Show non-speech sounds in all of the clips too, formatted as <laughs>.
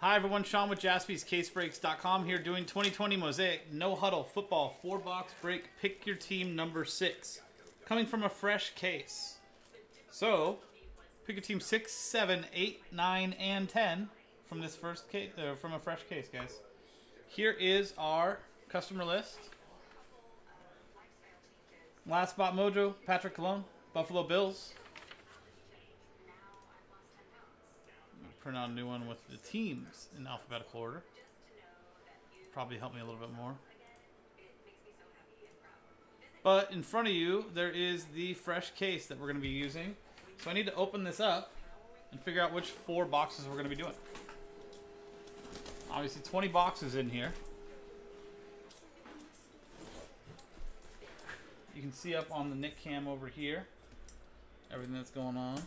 Hi everyone, Sean with jaspyscasebreaks.com here doing 2020 Mosaic No Huddle Football 4 box break. Pick your team number 6. Coming from a fresh case. So, pick your team 6, 7, 8, 9, and 10 from this first case, uh, from a fresh case, guys. Here is our customer list. Last spot mojo, Patrick Cologne, Buffalo Bills. Print out a new one with the teams in alphabetical order. Probably help me a little bit more. But in front of you, there is the fresh case that we're going to be using. So I need to open this up and figure out which four boxes we're going to be doing. Obviously 20 boxes in here. You can see up on the Nick cam over here everything that's going on.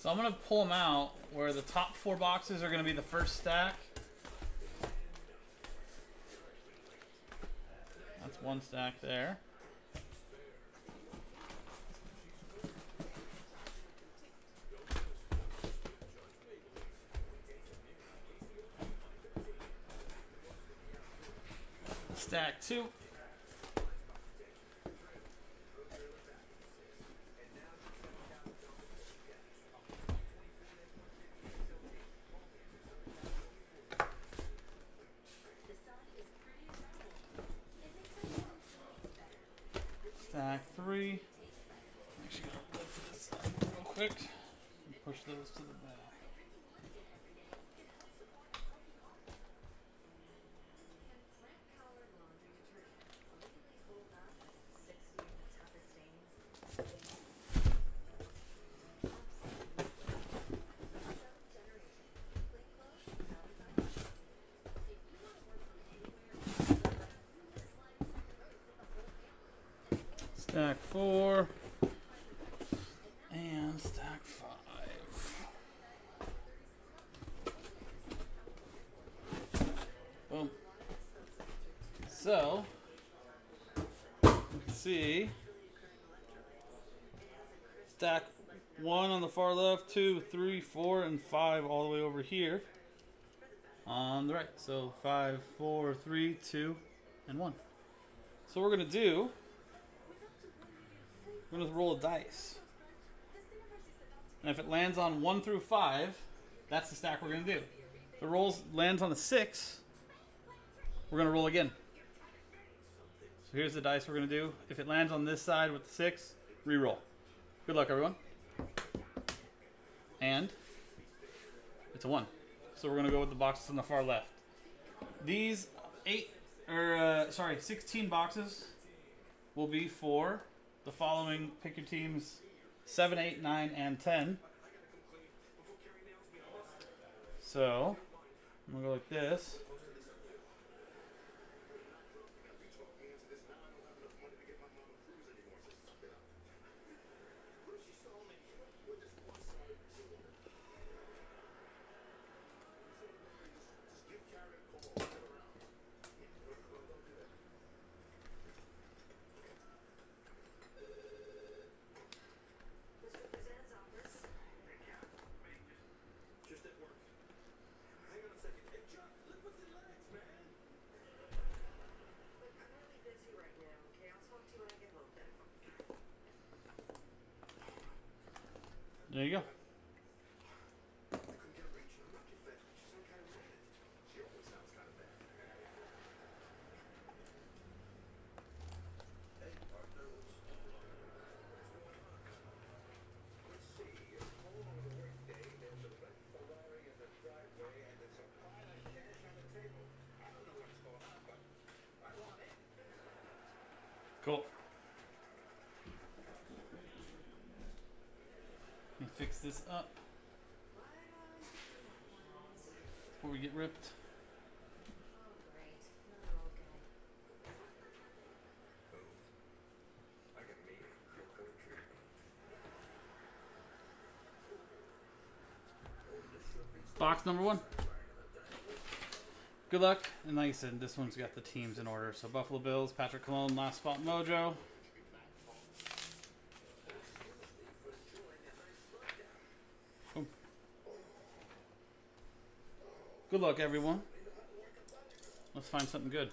So I'm going to pull them out where the top four boxes are going to be the first stack. That's one stack there. Stack two. Stack three. Actually, gonna lift this up real quick and push those to the back. Stack four. And stack five. Boom. So, see stack one on the far left, two, three, four, and five all the way over here on the right. So five, four, three, two, and one. So we're gonna do we're going to roll a dice. And if it lands on 1 through 5, that's the stack we're going to do. If it rolls lands on a 6, we're going to roll again. So here's the dice we're going to do. If it lands on this side with the 6, re-roll. Good luck, everyone. And it's a 1. So we're going to go with the boxes on the far left. These 8, or uh, sorry, 16 boxes will be for the following pick your teams 7, 8, 9, and 10. So, I'm going to go like this. There you go. Cool. Let me fix this up before we get ripped. Box number one good luck. And like I said, this one's got the teams in order. So Buffalo Bills, Patrick Colon, Last Spot Mojo. Good luck, everyone. Let's find something good.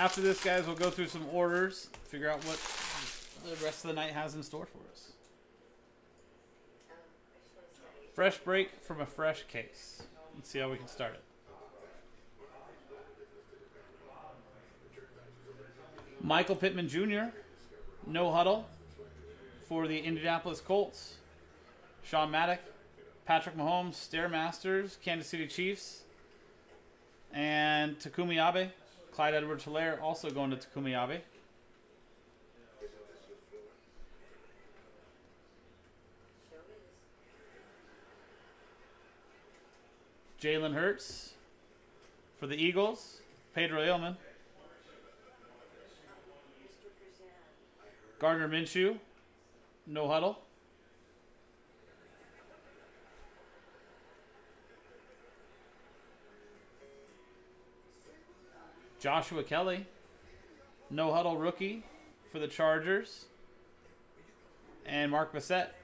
After this, guys, we'll go through some orders, figure out what the rest of the night has in store for us. Fresh break from a fresh case. Let's see how we can start it. Michael Pittman Jr., no huddle for the Indianapolis Colts. Sean Maddock, Patrick Mahomes, Stairmasters, Kansas City Chiefs, and Takumi Abe. Clyde Edwards Helaire also going to Takumi Abe. Jalen Hurts for the Eagles. Pedro Ailman. Gardner Minshew. No huddle. Joshua Kelly. No huddle rookie for the Chargers. And Mark Bassett.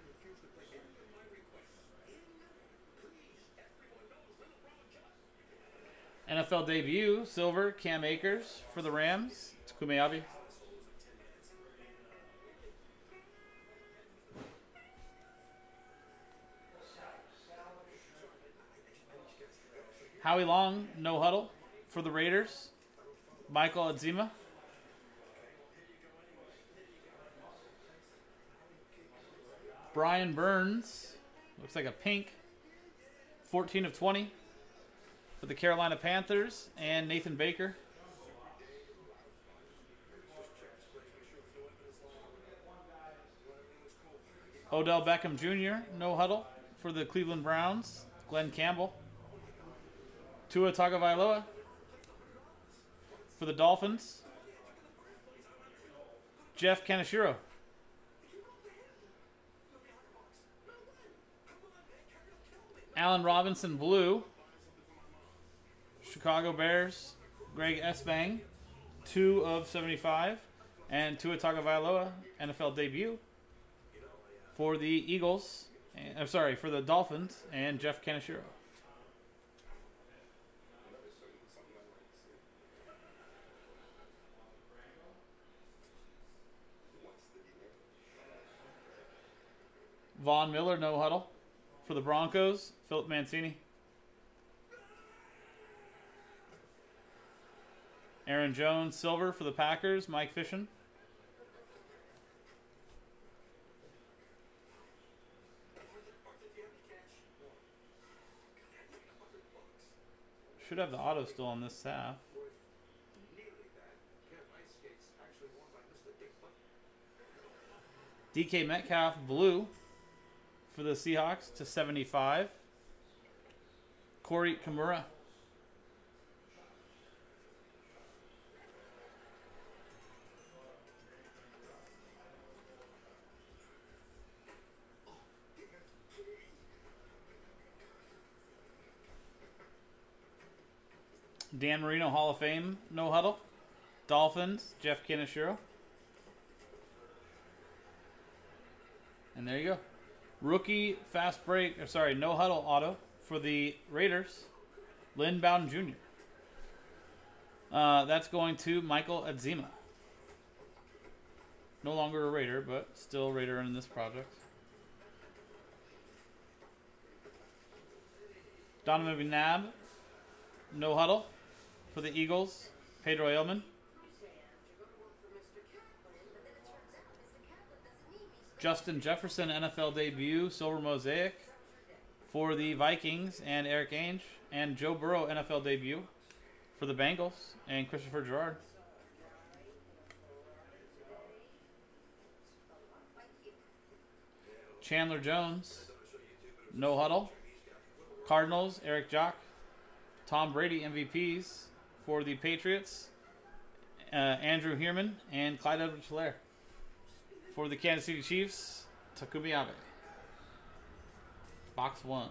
NFL debut, silver, Cam Akers for the Rams. It's Kumeabi. Howie Long, no huddle for the Raiders. Michael Adzima. Brian Burns. Looks like a pink. 14 of 20 for the Carolina Panthers. And Nathan Baker. Odell Beckham Jr., no huddle for the Cleveland Browns. Glenn Campbell. Tua Tagovailoa for the Dolphins. Jeff Kanashiro. Allen Robinson Blue. Chicago Bears. Greg Esvang. 2 of 75. And Tua Tagovailoa, NFL debut. For the Eagles. I'm sorry, for the Dolphins. And Jeff Kanashiro. Von Miller, no huddle. For the Broncos, Philip Mancini. Aaron Jones, silver for the Packers, Mike Fishin. Should have the auto still on this half. DK Metcalf blue for the Seahawks to 75. Corey Kamura. Dan Marino Hall of Fame, no huddle. Dolphins, Jeff Kanashiro. And there you go. Rookie fast break, or sorry, no huddle auto for the Raiders, Lynn Bowden Jr. Uh, that's going to Michael Adzima. No longer a Raider, but still Raider in this project. Donovan McNabb, no huddle for the Eagles, Pedro Ailman. Justin Jefferson NFL debut, Silver Mosaic for the Vikings and Eric Ainge, and Joe Burrow NFL debut for the Bengals and Christopher Gerard. Chandler Jones, no huddle. Cardinals, Eric Jock. Tom Brady MVPs for the Patriots, uh, Andrew Heerman and Clyde Edwards-Helaire. For the Kansas City Chiefs, Takumi Abe. Box one.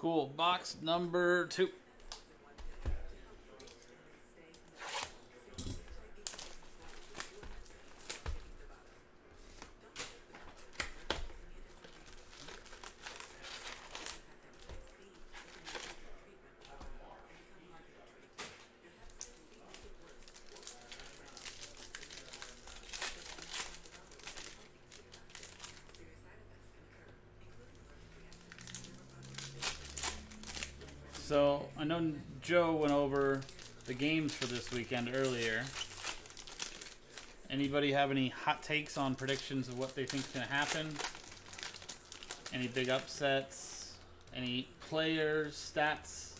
Cool. Box number two. So I know Joe went over the games for this weekend earlier. Anybody have any hot takes on predictions of what they think is going to happen? Any big upsets? Any players, stats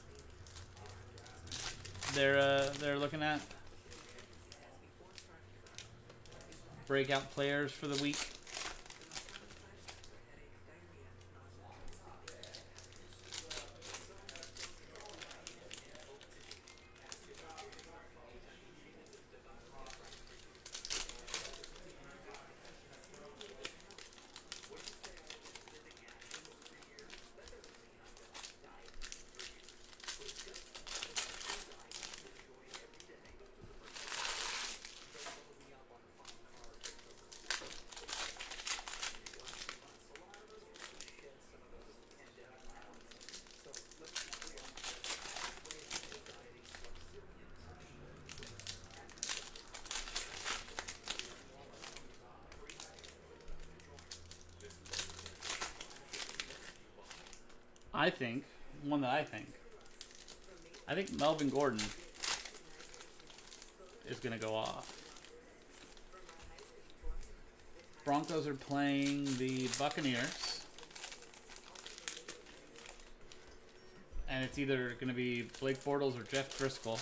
they're uh, they're looking at? Breakout players for the week. I think, one that I think, I think Melvin Gordon is going to go off. Broncos are playing the Buccaneers. And it's either going to be Blake Bortles or Jeff Driskel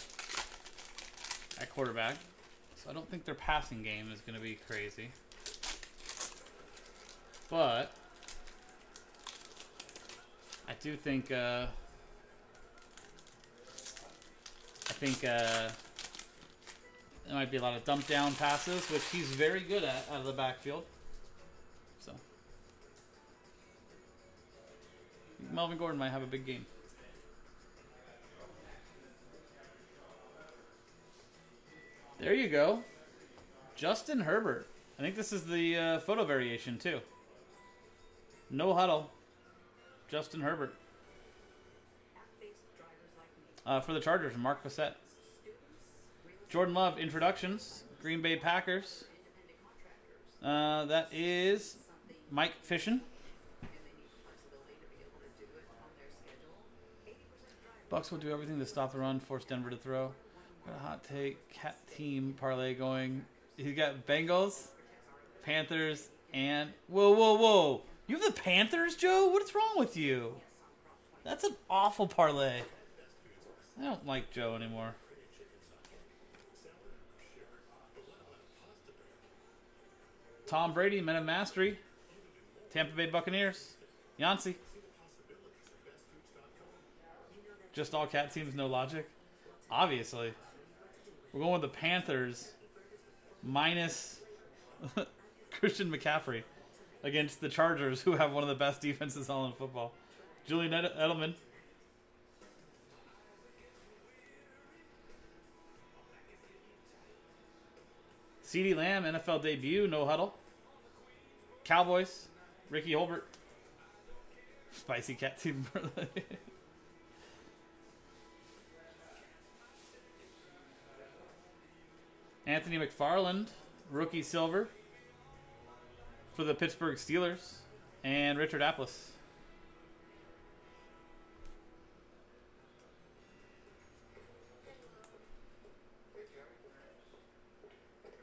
at quarterback. So I don't think their passing game is going to be crazy. But I do think uh, I think uh, there might be a lot of dump down passes, which he's very good at out of the backfield. So Melvin Gordon might have a big game. There you go. Justin Herbert. I think this is the uh, photo variation too. No huddle. Justin Herbert. Uh, for the Chargers, Mark Bissett. Jordan Love, introductions. Green Bay Packers. Uh, that is Mike Fishon. Bucks will do everything to stop the run, force Denver to throw. Got a hot take, cat team parlay going. He's got Bengals, Panthers, and whoa, whoa, whoa! You have the Panthers, Joe? What is wrong with you? That's an awful parlay. I don't like Joe anymore. Tom Brady, Men of Mastery. Tampa Bay Buccaneers. Yancey. Just all cat teams, no logic. Obviously. We're going with the Panthers minus <laughs> Christian McCaffrey against the Chargers, who have one of the best defenses all in football. Julian Edelman. CeeDee Lamb, NFL debut, no huddle. Cowboys, Ricky Holbert. Spicy cat team. <laughs> Anthony McFarland, rookie silver for the Pittsburgh Steelers, and Richard Apples.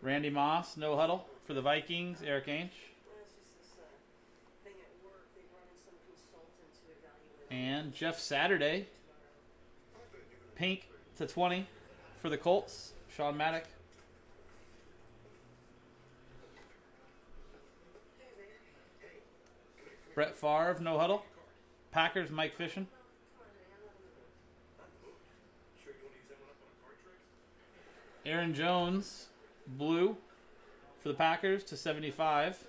Randy Moss, no huddle for the Vikings, Eric Ainge. And Jeff Saturday, pink to 20 for the Colts, Sean Maddock. Brett Favre, no huddle. Packers, Mike Fishon. Aaron Jones, blue for the Packers to 75.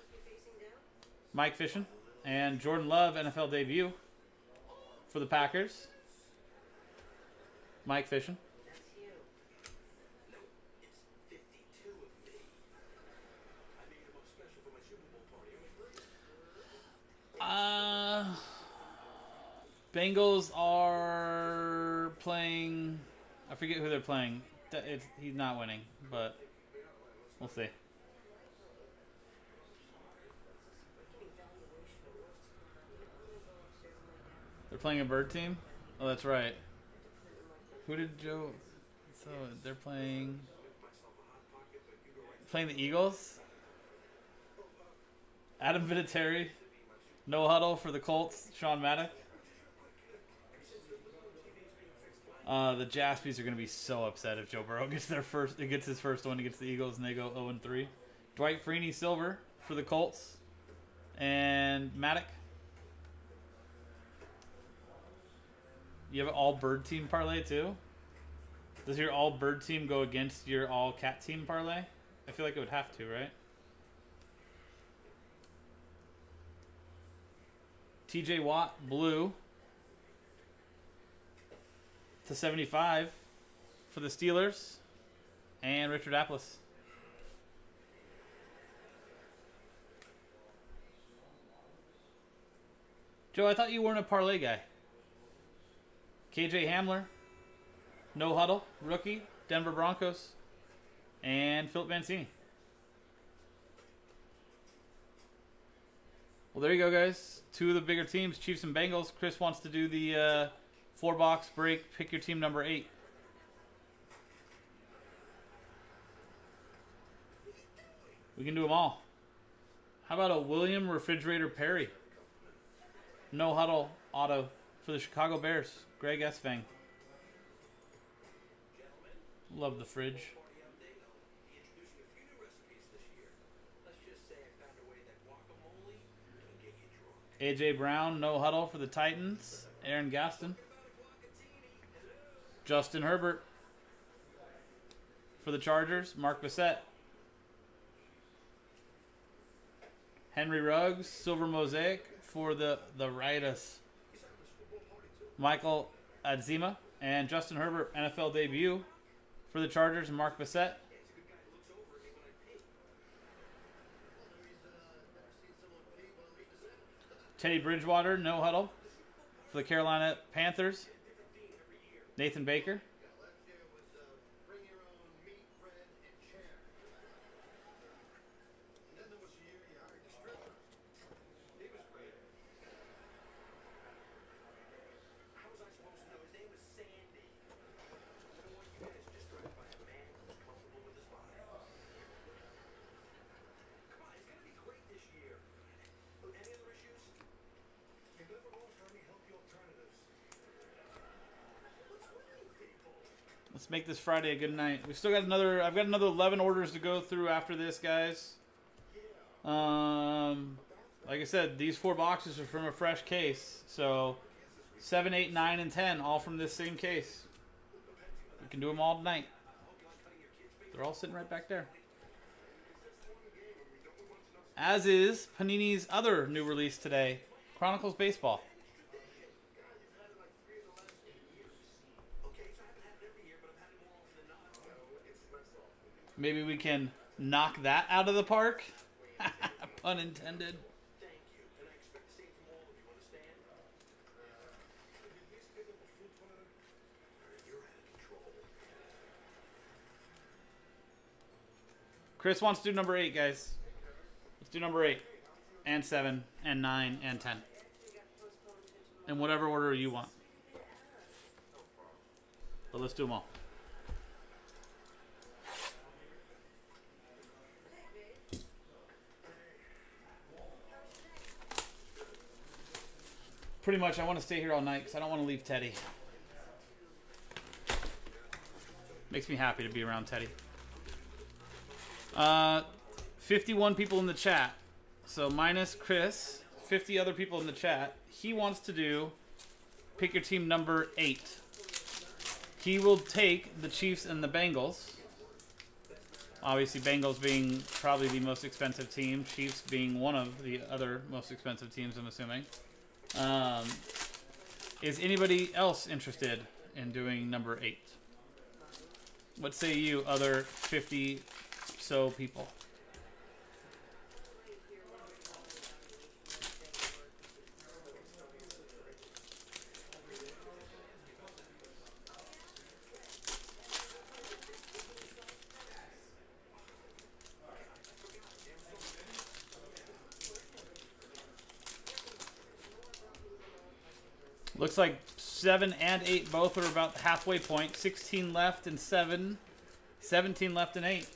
Mike Fishon. And Jordan Love, NFL debut for the Packers. Mike Fishon. Bengals are playing. I forget who they're playing. It's, he's not winning, but we'll see. They're playing a bird team. Oh, that's right. Who did Joe? So they're playing. Playing the Eagles. Adam Vinatieri. No huddle for the Colts, Sean Maddock. Uh, the Jaspies are going to be so upset if Joe Burrow <laughs> gets their first, gets his first one against the Eagles, and they go 0 and 3. Dwight Freeney silver for the Colts, and Maddock. You have an all bird team parlay too. Does your all bird team go against your all cat team parlay? I feel like it would have to, right? TJ Watt, blue to 75 for the Steelers, and Richard Apples. Joe, I thought you weren't a parlay guy. KJ Hamler, no huddle, rookie, Denver Broncos, and Philip Mancini. Well, there you go, guys. Two of the bigger teams, Chiefs and Bengals. Chris wants to do the uh, four box break. Pick your team number eight. We can do them all. How about a William Refrigerator Perry? No huddle auto for the Chicago Bears, Greg Esvang. Love the fridge. AJ Brown, no huddle for the Titans. Aaron Gaston. Justin Herbert for the Chargers. Mark Bissett. Henry Ruggs, Silver Mosaic for the, the Raiders. Michael Adzima and Justin Herbert, NFL debut for the Chargers, Mark Bissett. Teddy Bridgewater, no huddle for the Carolina Panthers. Nathan Baker. Let's make this Friday a good night. We still got another. I've got another 11 orders to go through after this, guys. Um, like I said, these four boxes are from a fresh case. So, seven, eight, nine, and ten, all from this same case. We can do them all tonight. They're all sitting right back there. As is Panini's other new release today, Chronicles Baseball. Maybe we can knock that out of the park. <laughs> Pun intended. Chris wants to do number eight, guys. Let's do number eight, and seven, and nine, and ten. In whatever order you want. But let's do them all. Pretty much, I want to stay here all night because I don't want to leave Teddy. Makes me happy to be around Teddy. Uh, 51 people in the chat. So minus Chris, 50 other people in the chat. He wants to do pick your team number eight. He will take the Chiefs and the Bengals. Obviously, Bengals being probably the most expensive team, Chiefs being one of the other most expensive teams, I'm assuming. Um, is anybody else interested in doing number eight? What say you, other 50 so people? Looks like seven and eight both are about halfway point. 16 left and seven. 17 left and eight.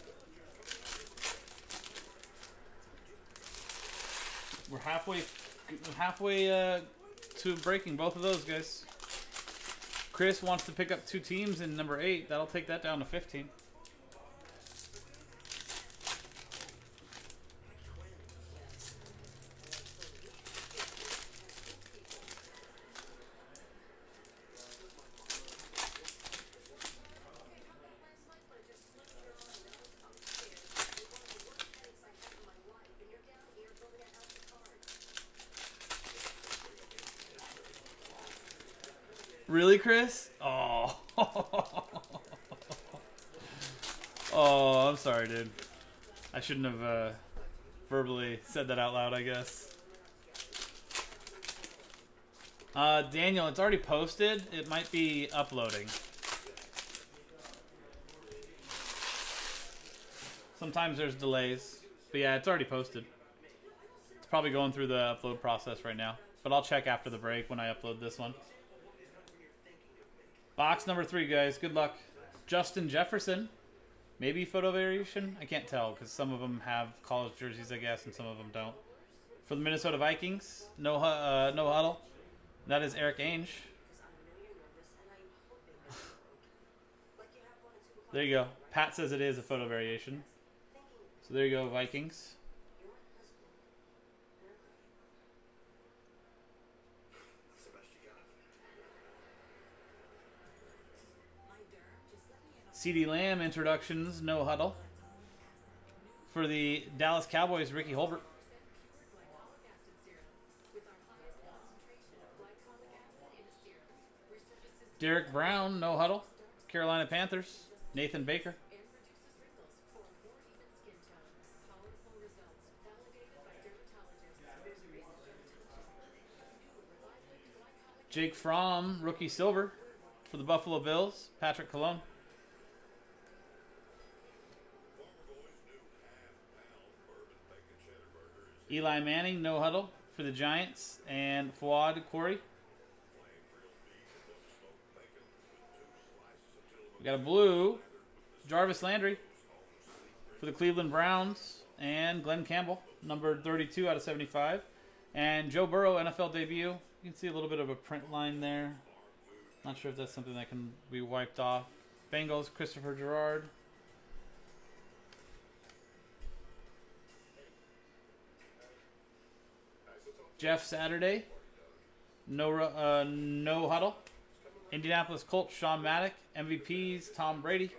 We're halfway halfway uh, to breaking both of those guys. Chris wants to pick up two teams in number eight. That'll take that down to 15. Really, Chris? Oh. <laughs> oh, I'm sorry, dude. I shouldn't have uh, verbally said that out loud, I guess. Uh, Daniel, it's already posted. It might be uploading. Sometimes there's delays. But yeah, it's already posted. It's probably going through the upload process right now. But I'll check after the break when I upload this one. Box number three, guys. Good luck. Justin Jefferson. Maybe photo variation? I can't tell because some of them have college jerseys, I guess, and some of them don't. For the Minnesota Vikings, no uh, no huddle. That is Eric Ainge. <laughs> There you go. Pat says it is a photo variation. So there you go, Vikings. CeeDee Lamb introductions, no huddle. For the Dallas Cowboys, Ricky Holbert. Derrick Brown, no huddle. Carolina Panthers, Nathan Baker. Jake Fromm, rookie silver for the Buffalo Bills, Patrick Cologne. Eli Manning, no huddle for the Giants, and Fuad Corey. We got a blue, Jarvis Landry for the Cleveland Browns, and Glenn Campbell, number 32 out of 75. And Joe Burrow, NFL debut. You can see a little bit of a print line there. Not sure if that's something that can be wiped off. Bengals, Christopher Gerard. Jeff Saturday. No, uh, no huddle. Indianapolis Colts, Sean Maddock. MVPs, Tom Brady.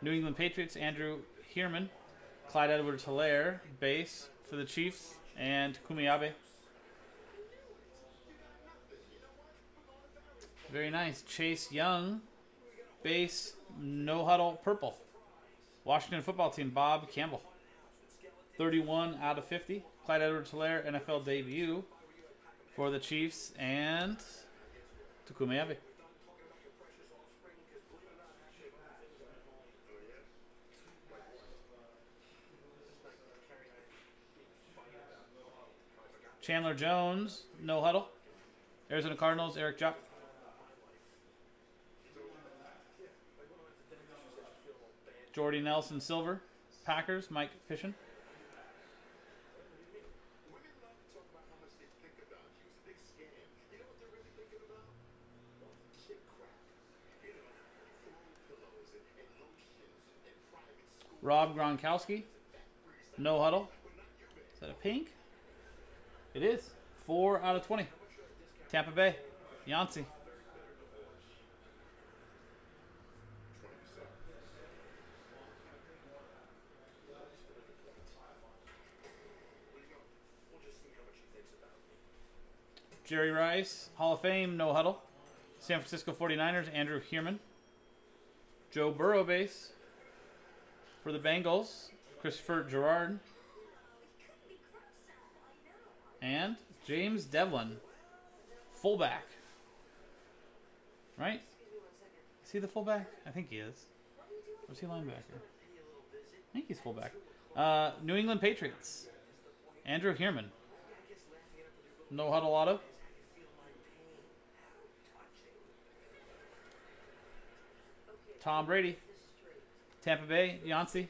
New England Patriots, Andrew Heerman. Clyde Edwards Helaire, base for the Chiefs. And Kumiabe. Very nice. Chase Young, base, no huddle, purple. Washington football team, Bob Campbell. 31 out of 50. Clyde Edwards Helaire, NFL debut for the Chiefs, and Takumi Abe. Chandler Jones, no huddle. Arizona Cardinals, Eric Jock. Jordy Nelson Silver, Packers, Mike Fishon. Rob Gronkowski. No huddle. Is that a pink? It is. Four out of 20. Tampa Bay. Yancey. Jerry Rice, Hall of Fame, no huddle. San Francisco 49ers, Andrew Heerman. Joe Burrow base for the Bengals, Christopher Gerard. And James Develin, fullback. Right? Is he the fullback? I think he is. Or is he linebacker? I think he's fullback. Uh, New England Patriots, Andrew Heerman. No huddle auto. Tom Brady. Tampa Bay, Yancey.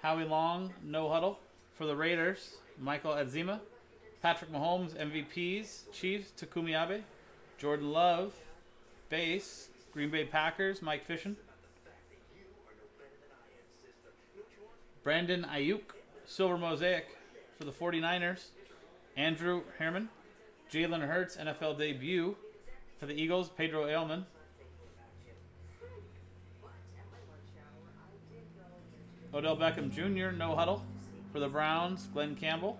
Howie Long, no huddle. For the Raiders, Michael Adzima. Patrick Mahomes, MVPs, Chiefs, Takumi Abe. Jordan Love, base, Green Bay Packers, Mike Fishon. Brandon Aiyuk, Silver Mosaic for the 49ers. Andrew Heerman. Jalen Hurts, NFL debut for the Eagles, Pedro Ailman. Odell Beckham Jr., no huddle. For the Browns, Glenn Campbell.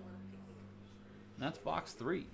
And that's box three.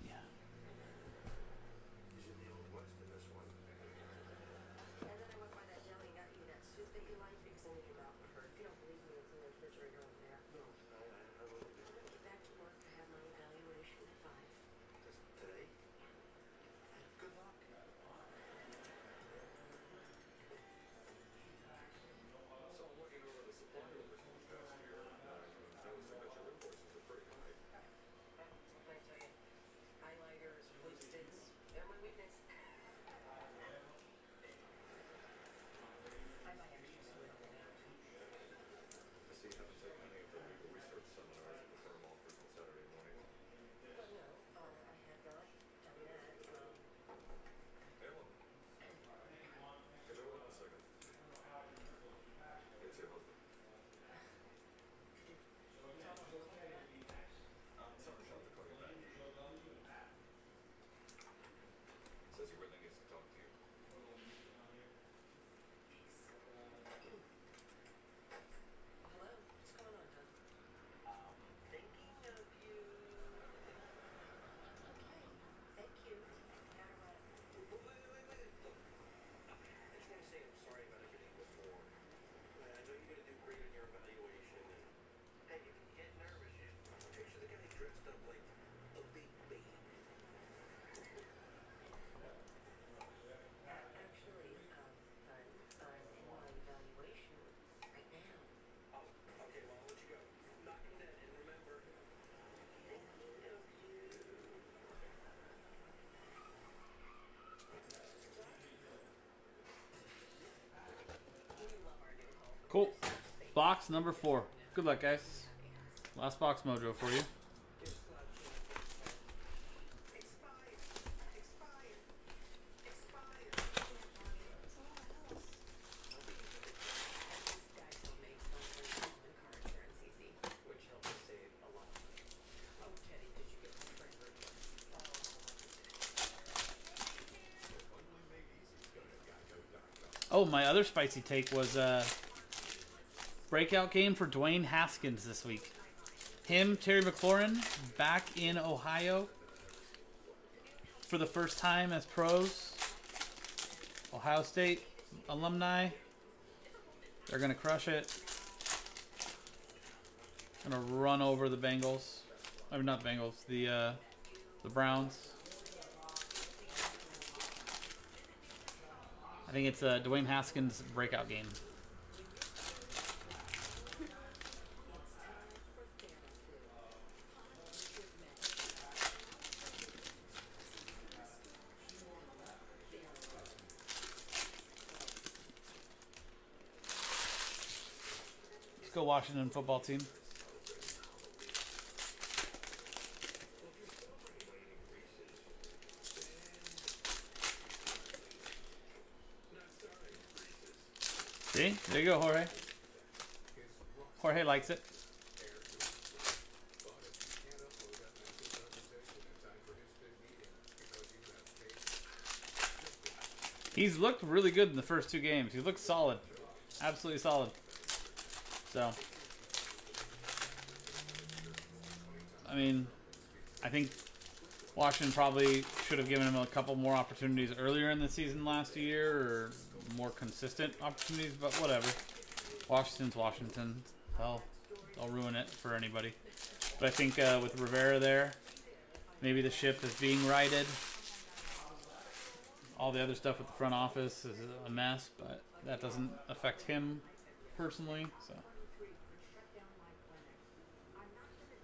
Cool. Box number four. Good luck, guys. Last box mojo for you. Oh, my other spicy take was uh, breakout game for Dwayne Haskins this week. Him, Terry McLaurin, back in Ohio for the first time as pros. Ohio State alumni. They're going to crush it. Going to run over the Bengals. I mean, not Bengals, the, uh, the Browns. I think it's uh, Dwayne Haskins' breakout game. Go Washington football team. See? There you go, Jorge. Jorge likes it. He's looked really good in the first two games. He looked solid. Absolutely solid. So. I mean, I think Washington probably should have given him a couple more opportunities earlier in the season last year, or more consistent opportunities, but whatever. Washington's Washington. They'll, they'll ruin it for anybody. But I think uh, with Rivera there, maybe the ship is being righted. All the other stuff with the front office is a mess, but that doesn't affect him personally. So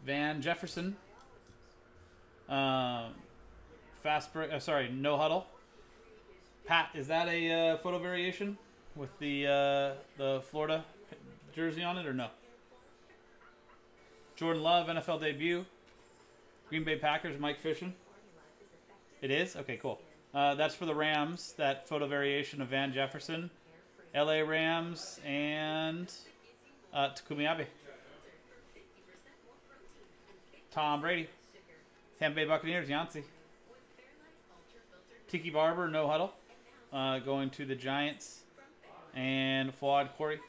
Van Jefferson, uh, fast break. Uh, sorry, no huddle. Pat, is that a uh, photo variation with the uh, the Florida jersey on it or no? Jordan Love NFL debut. Green Bay Packers Mike Fishon. It is okay, cool. Uh, that's for the Rams. That photo variation of Van Jefferson, L.A. Rams, and uh, Takumi Abe. Tom Brady, Tampa Bay Buccaneers, Yancey. Tiki Barber, no huddle uh, going to the Giants, and Fuad Corey.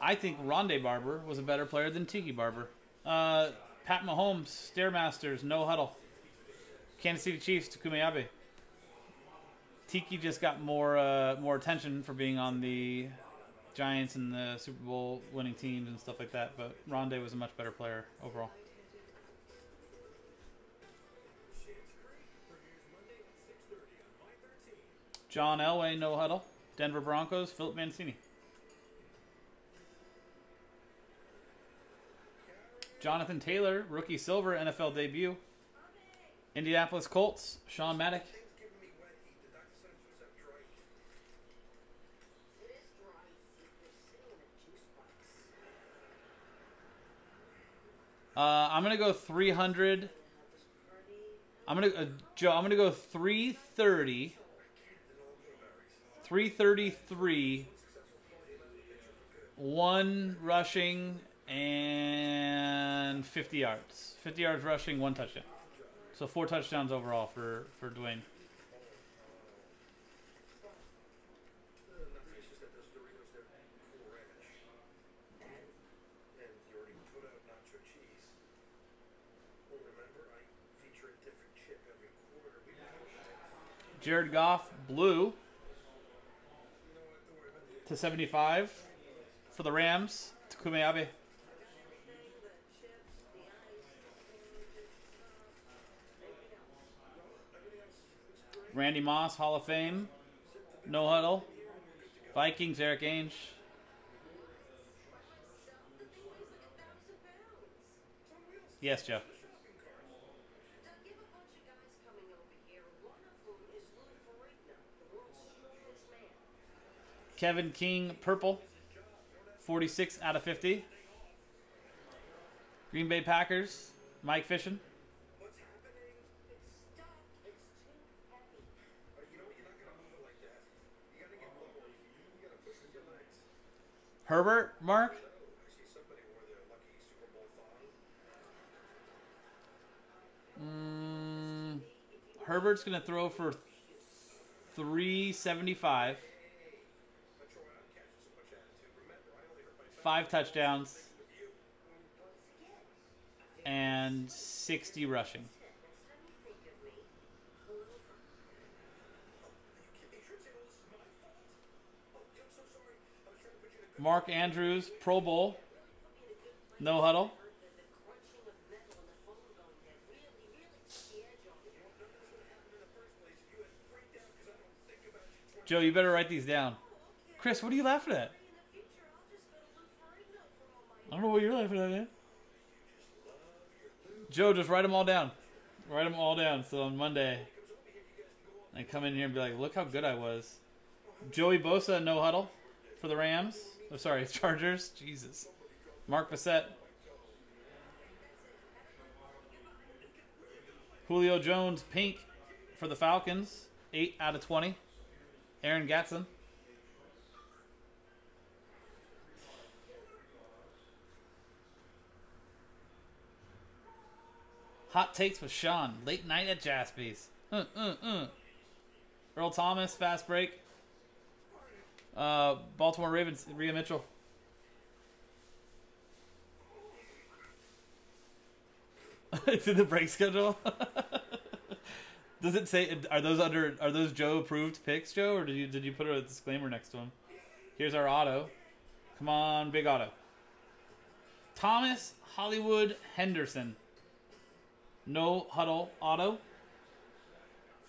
I think Rondé Barber was a better player than Tiki Barber. Uh, Pat Mahomes, Stare Masters, no huddle. Kansas City Chiefs, Takumi Abe. Tiki just got more uh, more attention for being on the Giants and the Super Bowl winning teams and stuff like that, but Rondé was a much better player overall. John Elway, no huddle. Denver Broncos, Philip Mancini. Jonathan Taylor, rookie silver, NFL debut. Indianapolis Colts, Sean Maddock. Uh, I'm gonna go 300. I'm gonna uh, Joe. I'm gonna go 330. 333, one rushing, and 50 yards. 50 yards rushing, one touchdown. So four touchdowns overall for, for Dwayne. Jared Goff, blue to 75 for the Rams. Takumi Abe. Randy Moss, Hall of Fame. No huddle. Vikings, Eric Ainge. Yes, Jeff. Kevin King, purple. 46 out of 50. Green Bay Packers, Mike Fishing. Herbert, Mark. Mm, Herbert's going to throw for 375. Five touchdowns. And 60 rushing. Mark Andrews, Pro Bowl. No huddle. Joe, you better write these down. Chris, what are you laughing at? I don't know what you're laughing at, man. Joe, just write them all down. Write them all down. So on Monday, I come in here and be like, look how good I was. Joey Bosa, no huddle for the Rams. Oh, sorry, <laughs> Chargers. Jesus. Mark Bassett. Julio Jones, pink for the Falcons. 8 out of 20. Aaron Gatson. Hot takes with Sean. Late night at Jaspy's. Uh, uh, uh. Earl Thomas, fast break. Uh, Baltimore Ravens, Rhea Mitchell. <laughs> it's in the break schedule. <laughs> Does it say are those under are those Joe approved picks, Joe, or did you did you put a disclaimer next to them? Here's our auto. Come on, big auto. Thomas Hollywood Henderson. No huddle auto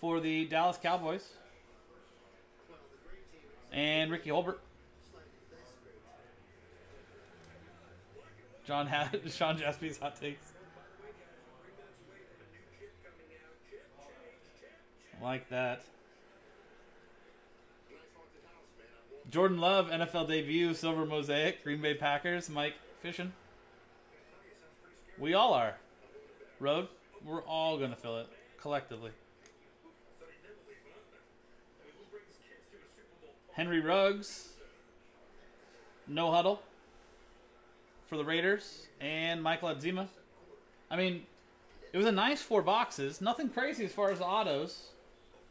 for the Dallas Cowboys. And Ricky Holbert. John had <laughs> Sean Jaspy's hot takes. Like that. Jordan Love, NFL debut, silver mosaic, Green Bay Packers, Mike Fishing. We all are. Road, we're all going to fill it collectively. Henry Ruggs, no huddle for the Raiders, and Michael Adzima. I mean, it was a nice four boxes. Nothing crazy as far as autos.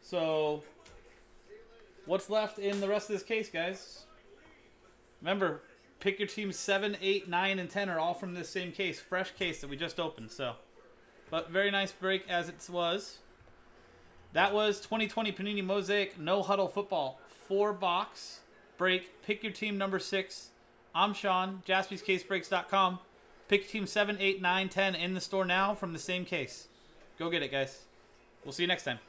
So, what's left in the rest of this case, guys? Remember, pick your team 7, 8, 9, and 10 are all from this same case. Fresh case that we just opened. So, but very nice break as it was. That was 2020 Panini Mosaic No Huddle Football. Four box break. Pick your team number six. I'm Sean, jaspyscasebreaks.com. Pick team 7, 8, 9, 10 in the store now from the same case. Go get it, guys. We'll see you next time.